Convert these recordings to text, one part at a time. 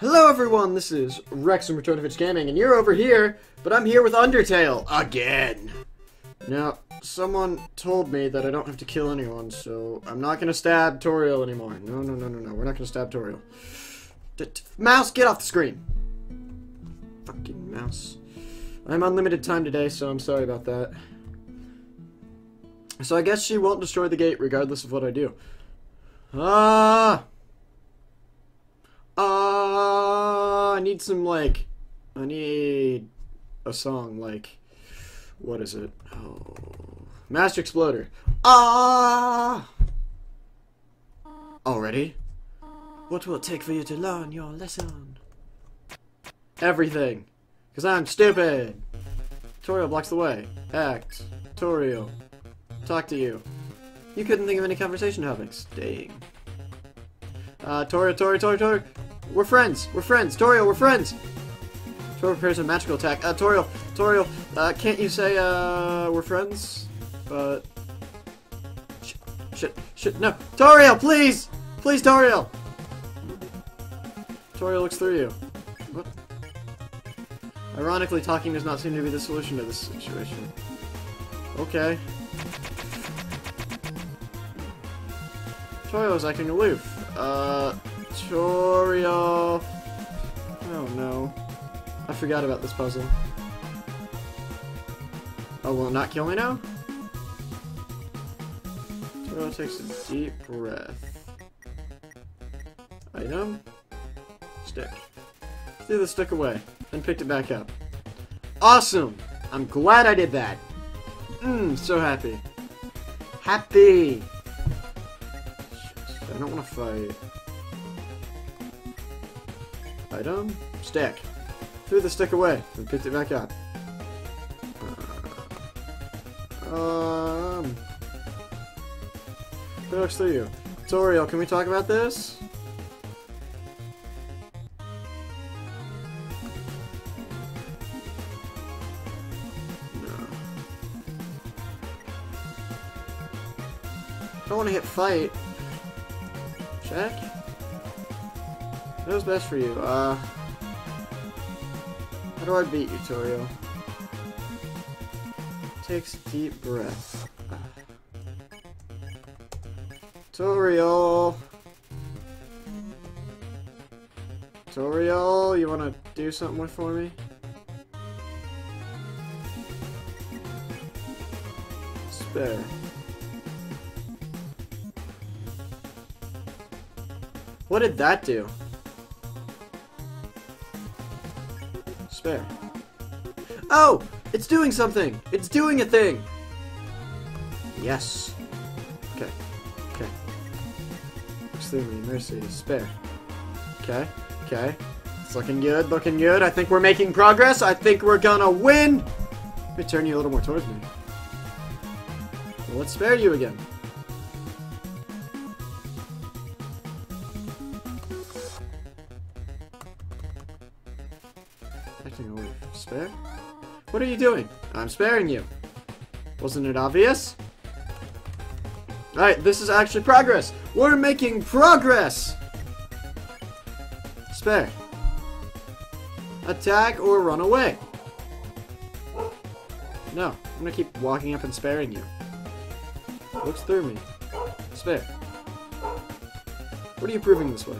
Hello everyone, this is Rex from Patronavich Gaming, and you're over here, but I'm here with Undertale, again! Now, someone told me that I don't have to kill anyone, so I'm not gonna stab Toriel anymore. No, no, no, no, no, we're not gonna stab Toriel. D mouse, get off the screen! Fucking mouse. I'm unlimited time today, so I'm sorry about that. So I guess she won't destroy the gate regardless of what I do. Ah! Uh, I need some, like, I need a song, like, what is it? Oh, Master Exploder. Ah! Already? What will it take for you to learn your lesson? Everything. Because I'm stupid. Toriel blocks the way. Act. Toriel. Talk to you. You couldn't think of any conversation topics. Dang. Uh, Toriel, Toriel, Toriel, Toriel. We're friends. We're friends. Toriel, we're friends. Toriel prepares a magical attack. Uh, Toriel, Toriel, uh, can't you say, uh, we're friends? But... Shit, shit, shit, no. Toriel, please! Please, Toriel! Toriel looks through you. What? Ironically, talking does not seem to be the solution to this situation. Okay. Toriel is acting aloof. Uh, Toriel... Oh no. I forgot about this puzzle. Oh, will it not kill me now? Toriel takes a deep breath. Item. Stick. Threw the stick away, then picked it back up. Awesome! I'm glad I did that. Mmm, so happy. Happy! I don't want to fight. Item? Stick. Threw the stick away, and picked it back up. Um... Who looks through you? Toriel, can we talk about this? I don't want to hit fight. Check. What's best for you? Uh, how do I beat you, Toriel? Takes deep breath. Toriel! Toriel, you wanna do something with for me? Spare. What did that do? Spare. Oh! It's doing something! It's doing a thing! Yes. Okay. Okay. Me. Mercy. Spare. Okay. Okay. It's looking good. Looking good. I think we're making progress. I think we're gonna win! Let me turn you a little more towards me. Well, let's spare you again. Spare? What are you doing? I'm sparing you. Wasn't it obvious? Alright, this is actually progress. We're making progress! Spare. Attack or run away. No, I'm gonna keep walking up and sparing you. Looks through me. Spare. What are you proving this way?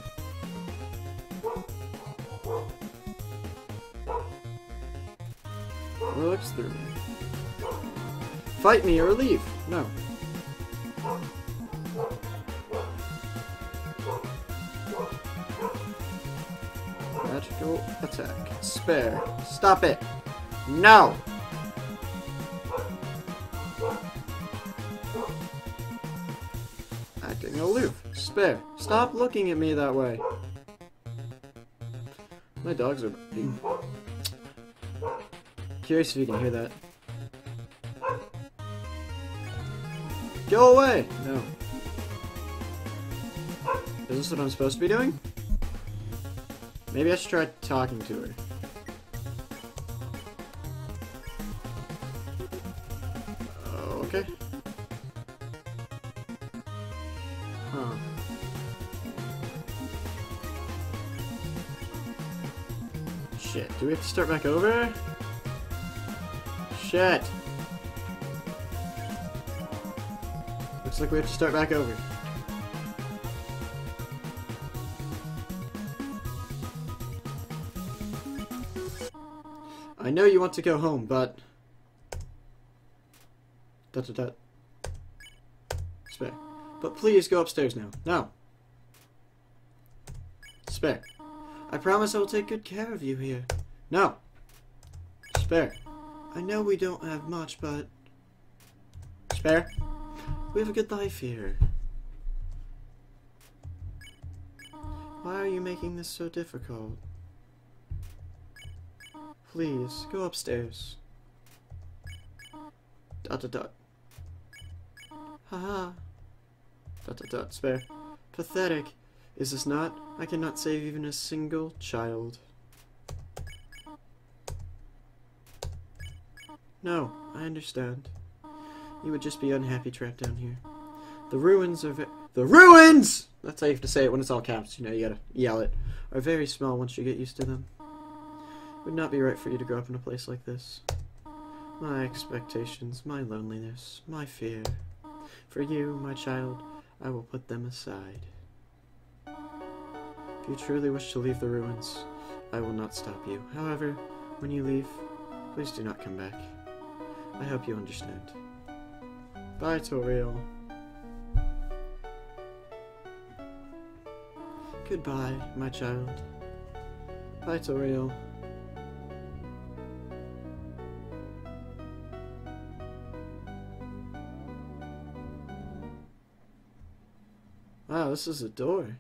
Looks through me. Fight me or leave. No. Magical attack. Spare. Stop it. No! Acting aloof. Spare. Stop looking at me that way. My dogs are being... Curious if you can hear that. Go away! No. Is this what I'm supposed to be doing? Maybe I should try talking to her. Oh, okay. Huh. Shit, do we have to start back over? Shit. Looks like we have to start back over. I know you want to go home, but... Spare. But please go upstairs now. Now. Spare. I promise I will take good care of you here. No. Spare. I know we don't have much, but... Spare. We have a good life here. Why are you making this so difficult? Please, go upstairs. Dot dot dot. Haha. Dot dot dot. Spare. Pathetic. Is this not? I cannot save even a single child. No, I understand. You would just be unhappy trapped down here. The ruins ve- The ruins! That's how you have to say it when it's all caps. You know, you gotta yell it. Are very small once you get used to them. It would not be right for you to grow up in a place like this. My expectations, my loneliness, my fear. For you, my child, I will put them aside. If you truly wish to leave the ruins, I will not stop you. However, when you leave, please do not come back. I hope you understand. Bye, Toriel. Goodbye, my child. Bye, Toriel. Wow, this is a door.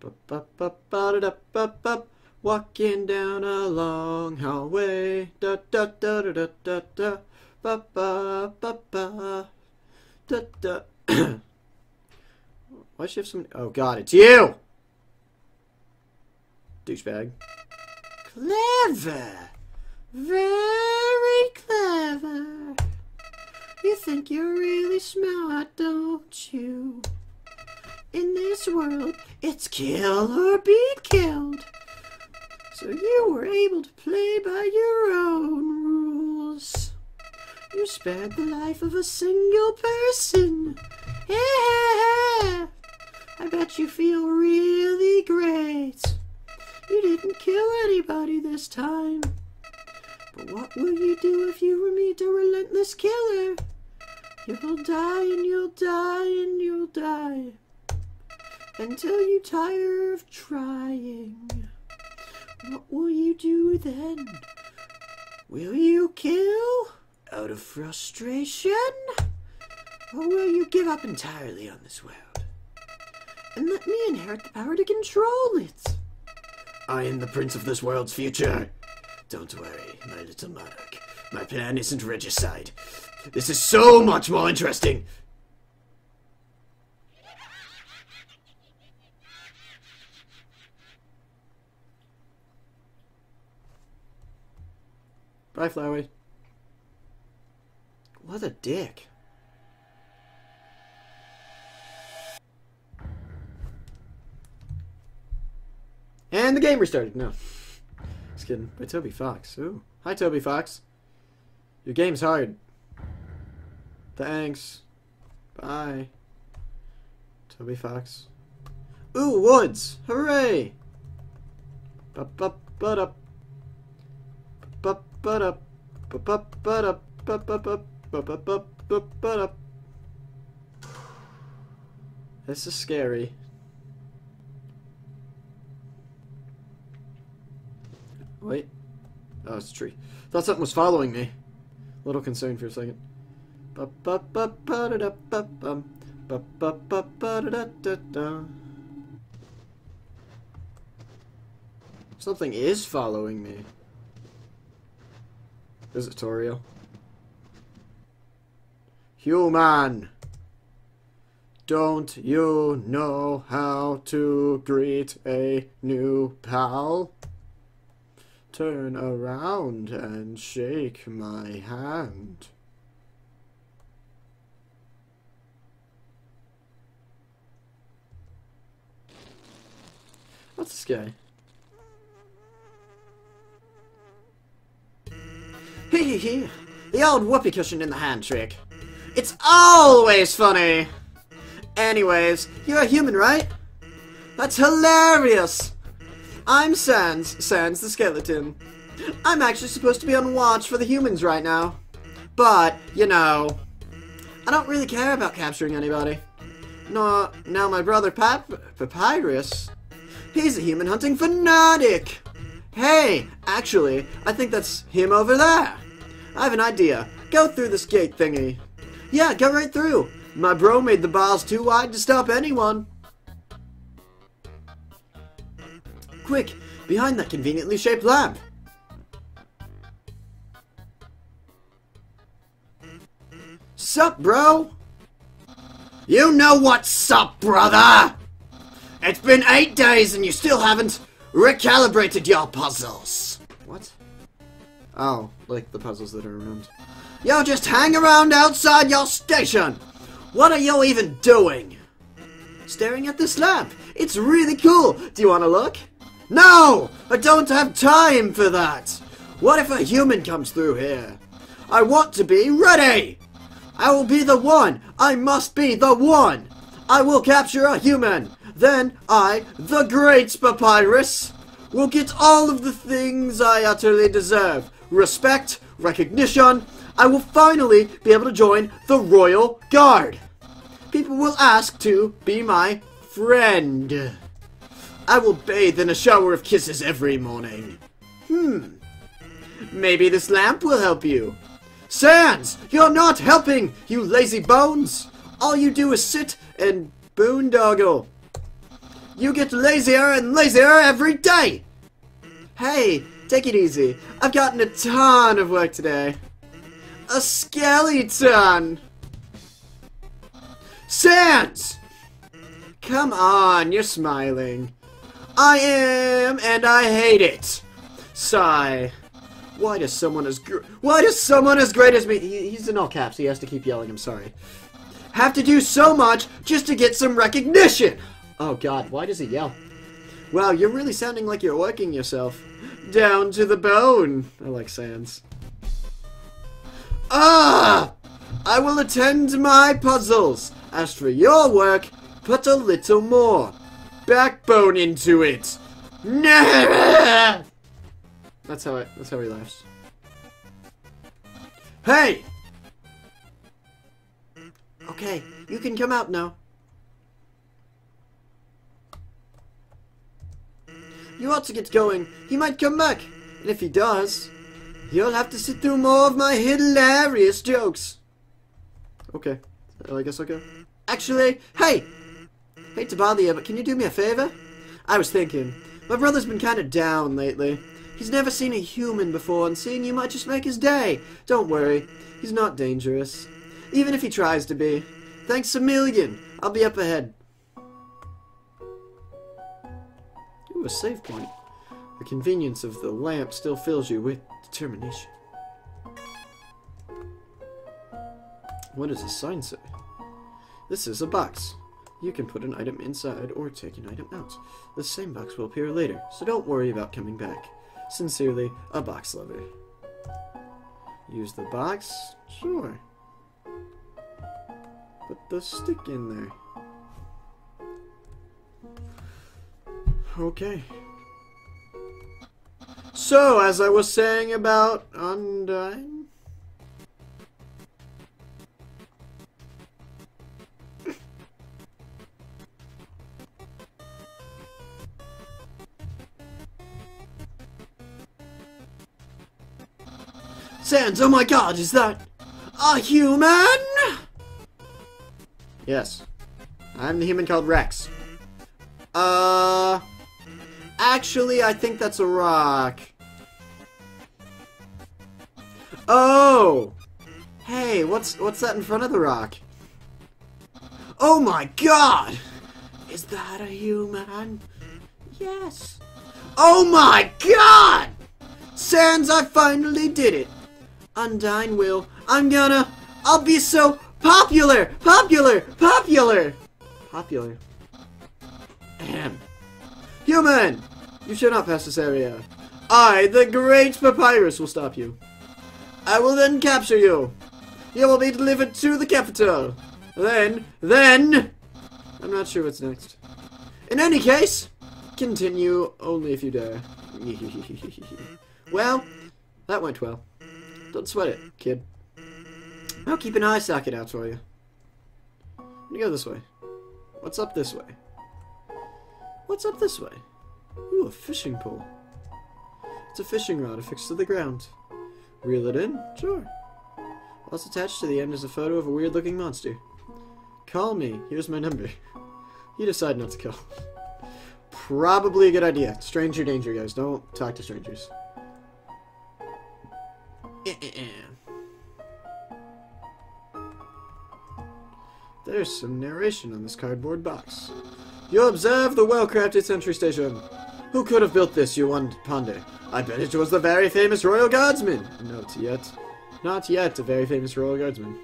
Ba-ba-ba-ba-da-da-ba-ba. Walking down a long hallway. Da da da da da da da. Ba ba ba ba. Da da. Why she have so many? Oh God, it's you! Douchebag. Clever! Very clever! You think you're really smart, don't you? In this world, it's kill or be killed. So you were able to play by your own rules. You spared the life of a single person. Yeah! I bet you feel really great. You didn't kill anybody this time. But what will you do if you meet a relentless killer? You'll die and you'll die and you'll die. Until you tire of trying. What will you do then? Will you kill out of frustration? Or will you give up entirely on this world? And let me inherit the power to control it? I am the prince of this world's future. Don't worry, my little monarch. My plan isn't regicide. This is so much more interesting. Bye, Flowey. What a dick. And the game restarted. No. Just kidding. By Toby Fox. Ooh. Hi, Toby Fox. Your game's hard. Thanks. Bye. Toby Fox. Ooh, woods! Hooray! Bup bup bup up. This is scary. Wait. Oh, it's a tree. Thought something was following me. A little concerned for a second. Something is following me. Is it Toriel? Human! Don't you know how to greet a new pal? Turn around and shake my hand. This guy? The old whoopee cushion in the hand trick. It's always funny! Anyways, you're a human, right? That's hilarious! I'm Sans, Sans the skeleton. I'm actually supposed to be on watch for the humans right now. But, you know, I don't really care about capturing anybody. No, now my brother Pap Papyrus, he's a human hunting fanatic. Hey, actually, I think that's him over there. I have an idea. Go through this gate thingy. Yeah, go right through. My bro made the bars too wide to stop anyone. Quick, behind that conveniently shaped lamp. Sup, bro? You know what's up, brother! It's been eight days and you still haven't recalibrated your puzzles. What? Oh, like the puzzles that are around. Yo, just hang around outside your station! What are you even doing? Staring at this lamp. It's really cool. Do you want to look? No! I don't have time for that! What if a human comes through here? I want to be ready! I will be the one! I must be the one! I will capture a human! Then I, the great Papyrus, will get all of the things I utterly deserve. Respect, recognition, I will finally be able to join the Royal Guard. People will ask to be my friend. I will bathe in a shower of kisses every morning. Hmm. Maybe this lamp will help you. Sans! You're not helping, you lazy bones! All you do is sit and boondoggle. You get lazier and lazier every day! Hey, take it easy. I've gotten a ton of work today. A skeleton! Sans! Come on, you're smiling. I am, and I hate it. Sigh. Why does someone as why does someone as great as me he, he's in all caps, he has to keep yelling, I'm sorry. Have to do so much just to get some recognition! Oh god, why does he yell? Wow, you're really sounding like you're working yourself. Down to the bone. I like Sans. Ah! I will attend my puzzles. As for your work, put a little more backbone into it. That's how it. That's how he laughs. Hey! Okay, you can come out now. You ought to get going. He might come back. And if he does, you'll have to sit through more of my hilarious jokes. Okay. I guess I'll go. Actually, hey! Hate to bother you, but can you do me a favor? I was thinking, my brother's been kind of down lately. He's never seen a human before, and seeing you might just make his day. Don't worry, he's not dangerous. Even if he tries to be. Thanks a million. I'll be up ahead. A save point. The convenience of the lamp still fills you with determination. What does the sign say? This is a box. You can put an item inside or take an item out. The same box will appear later, so don't worry about coming back. Sincerely, a box lover. Use the box? Sure. Put the stick in there. Okay. So, as I was saying about Undyne, Sans, oh my god, is that a human? Yes. I'm the human called Rex. Uh... Actually, I think that's a rock. Oh! Hey, what's what's that in front of the rock? Oh my god! Is that a human? Yes. Oh my god! Sans, I finally did it! Undyne will. I'm gonna. I'll be so popular! Popular! Popular! Popular. Ahem. Human! You should not pass this area. I, the great Papyrus, will stop you. I will then capture you. You will be delivered to the capital. Then, then... I'm not sure what's next. In any case, continue only if you dare. well, that went well. Don't sweat it, kid. I'll keep an eye socket out for you. Let me go this way. What's up this way? What's up this way? Ooh, a fishing pole. It's a fishing rod affixed to the ground. Reel it in? Sure. Also attached to the end is a photo of a weird-looking monster. Call me. Here's my number. You decide not to call. Probably a good idea. Stranger danger, guys. Don't talk to strangers. There's some narration on this cardboard box. You observe the well-crafted sentry station. Who could have built this, you one ponder? I bet it was the very famous Royal Guardsman. Not yet. Not yet a very famous Royal Guardsman.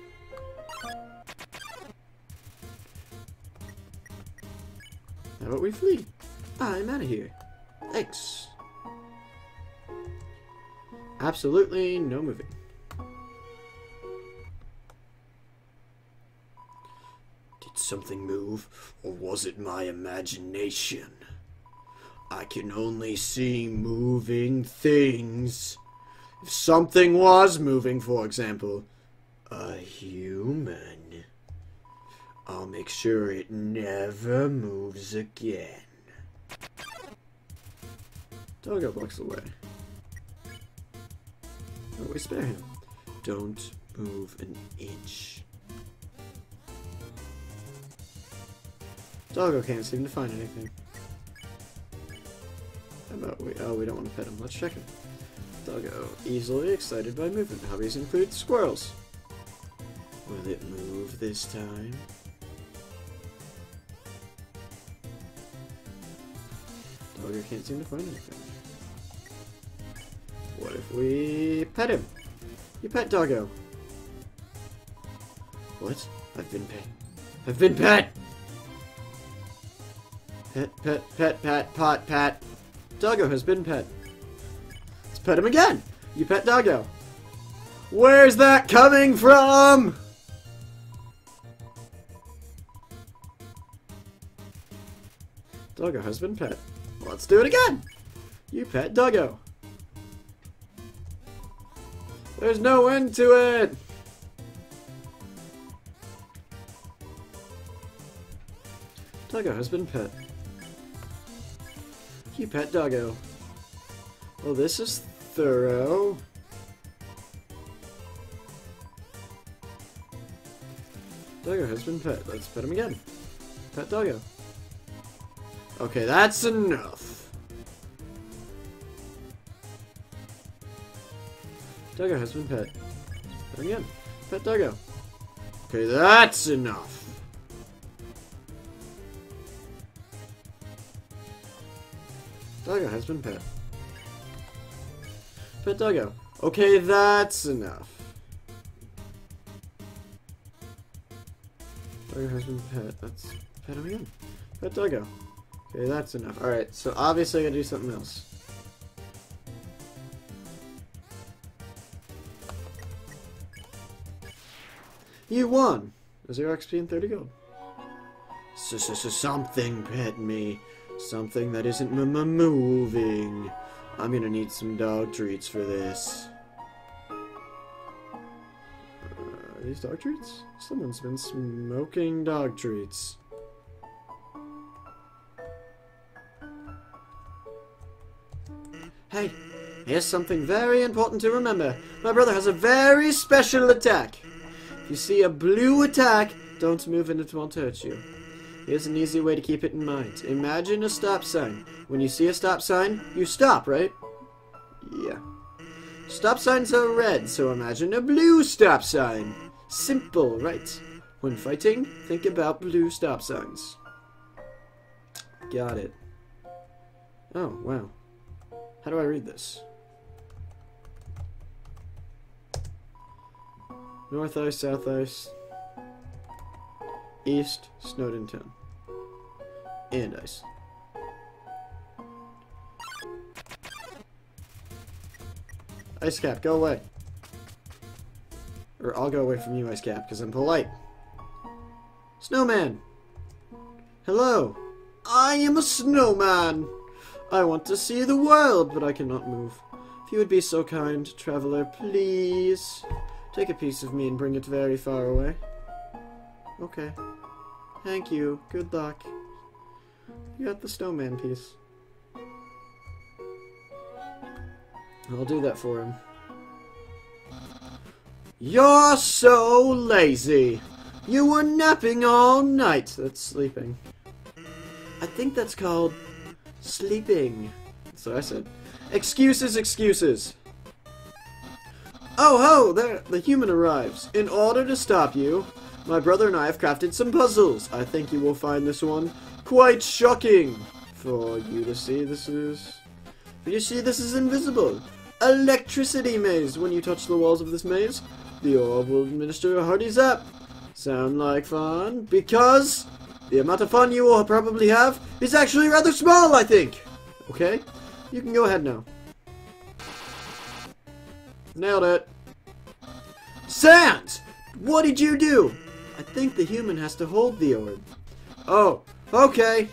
How about we flee? I'm out of here. Thanks. Absolutely no moving. Did something move, or was it my imagination? I can only see moving things. If something was moving, for example, a human, I'll make sure it never moves again. Doggo blocks away. Oh, we spare him. Don't move an inch. Doggo can't seem to find anything. About we... Oh, we don't want to pet him. Let's check him. Doggo, easily excited by movement. Hobbies include squirrels. Will it move this time? Doggo can't seem to find anything. What if we pet him? You pet Doggo. What? I've been pet. I've been pet! Pet, pet, pet, pet, pot, pet. Doggo has been pet. Let's pet him again! You pet Doggo. Where's that coming from? Doggo has been pet. Let's do it again! You pet Doggo. There's no end to it! Doggo has been pet. You pet Doggo. Well, this is thorough. Doggo has been pet. Let's pet him again. Pet Doggo. Okay, that's enough. Doggo has been pet. Pet again. Pet Doggo. Okay, that's enough. Doggo has been pet. Pet Doggo. Okay, that's enough. Doggo has been pet. Let's pet him again. Pet Doggo. Okay, that's enough. Alright, so obviously I gotta do something else. You won! Zero XP and 30 gold. S -s -s Something pet me. Something that isn't moving. I'm gonna need some dog treats for this. Uh, these dog treats? Someone's been smoking dog treats. Hey, here's something very important to remember. My brother has a very special attack. If you see a blue attack, don't move and it won't hurt you. Here's an easy way to keep it in mind. Imagine a stop sign. When you see a stop sign, you stop, right? Yeah. Stop signs are red, so imagine a blue stop sign. Simple, right? When fighting, think about blue stop signs. Got it. Oh, wow. How do I read this? North ice, south ice, east, Snowdin Town, and ice. Ice cap, go away. Or I'll go away from you, Ice Cap, because I'm polite. Snowman! Hello! I am a snowman! I want to see the world, but I cannot move. If you would be so kind, traveler, please. Take a piece of me and bring it very far away. Okay. Thank you. Good luck. You got the snowman piece. I'll do that for him. You're so lazy! You were napping all night! That's sleeping. I think that's called sleeping. So I said. Excuses, excuses! Oh ho! There, the human arrives. In order to stop you, my brother and I have crafted some puzzles. I think you will find this one quite shocking for you to see. This is... You see, this is invisible. Electricity maze. When you touch the walls of this maze, the orb will administer a hearty zap. Sound like fun? Because the amount of fun you will probably have is actually rather small, I think. Okay? You can go ahead now. Nailed it. Sans! What did you do? I think the human has to hold the orb. Oh, okay.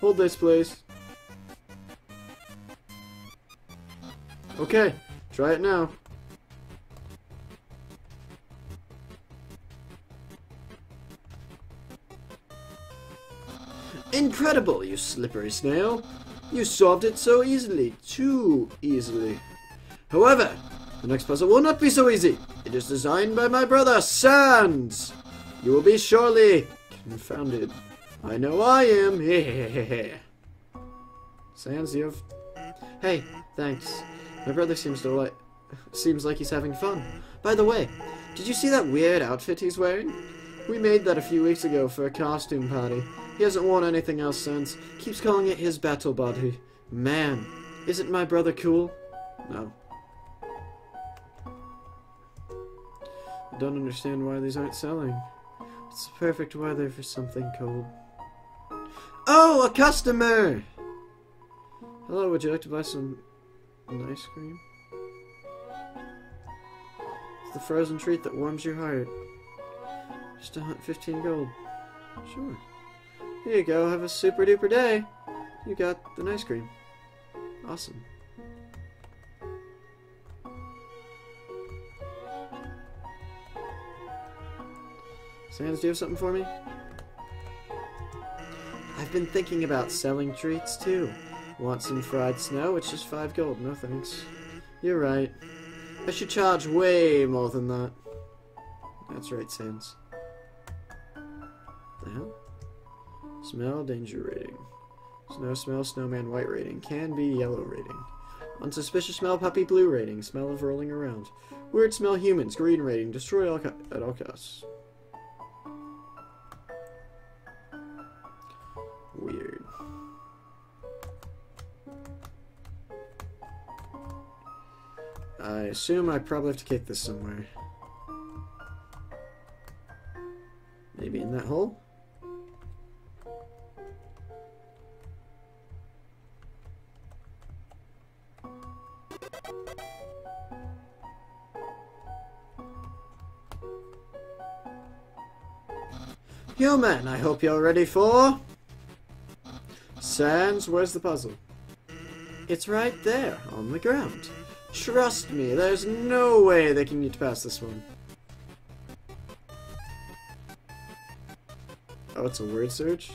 Hold this, please. Okay, try it now. Incredible, you slippery snail. You solved it so easily. Too easily. However, the next puzzle will not be so easy. It is designed by my brother, Sans. You will be surely confounded. I know I am. Sans, you have... Hey, thanks. My brother seems to like... Seems like he's having fun. By the way, did you see that weird outfit he's wearing? We made that a few weeks ago for a costume party. He hasn't worn anything else since. Keeps calling it his battle body. Man, isn't my brother cool? No. Don't understand why these aren't selling. It's the perfect weather for something cold. Oh, a customer! Hello, would you like to buy some ice cream? It's the frozen treat that warms your heart. Just a hunt 15 gold. Sure. Here you go, have a super duper day. You got the ice cream. Awesome. Sans, do you have something for me? I've been thinking about selling treats too. Want some fried snow? It's just five gold. No thanks. You're right. I should charge way more than that. That's right, Sans. The hell? Smell, danger rating. Snow smell, snowman white rating. Can be yellow rating. Unsuspicious smell, puppy blue rating. Smell of rolling around. Weird smell, humans. Green rating. Destroy all at all costs. I assume I probably have to kick this somewhere. Maybe in that hole? Human, I hope you're ready for... Sans, where's the puzzle? It's right there, on the ground. Trust me, there's no way they can get past this one. Oh, it's a word search?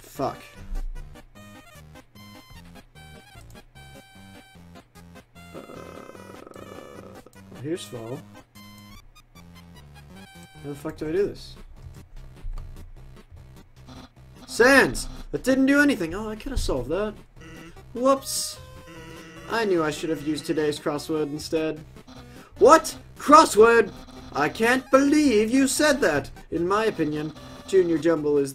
Fuck. Uh, here's fall. How the fuck do I do this? Sans! That didn't do anything. Oh, I could have solved that. Whoops. I knew I should have used today's crossword instead. What? Crossword? I can't believe you said that. In my opinion, Junior Jumble is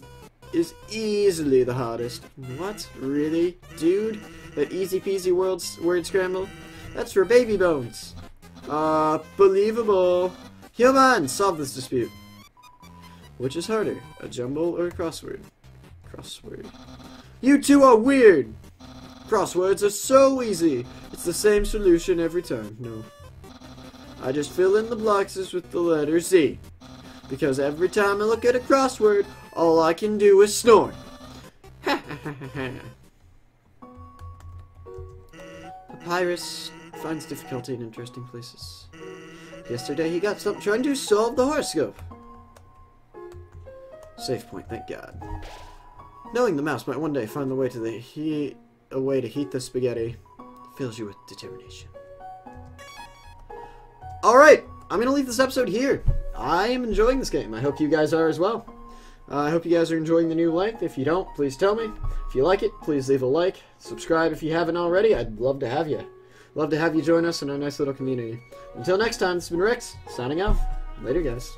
is easily the hardest. What? Really? Dude? That easy peasy words, word scramble? That's for baby bones. Uh, believable. Human, solve this dispute. Which is harder, a jumble or a crossword? Crossword. You two are weird! Crosswords are so easy. It's the same solution every time. No. I just fill in the boxes with the letter Z. Because every time I look at a crossword, all I can do is ha. Papyrus finds difficulty in interesting places. Yesterday he got stumped trying to solve the horoscope. Safe point, thank God. Knowing the mouse might one day find the way to the he a way to heat the spaghetti fills you with determination. Alright, I'm going to leave this episode here. I am enjoying this game. I hope you guys are as well. Uh, I hope you guys are enjoying the new length. If you don't, please tell me. If you like it, please leave a like. Subscribe if you haven't already. I'd love to have you. Love to have you join us in our nice little community. Until next time, this has been Rex, signing off. Later, guys.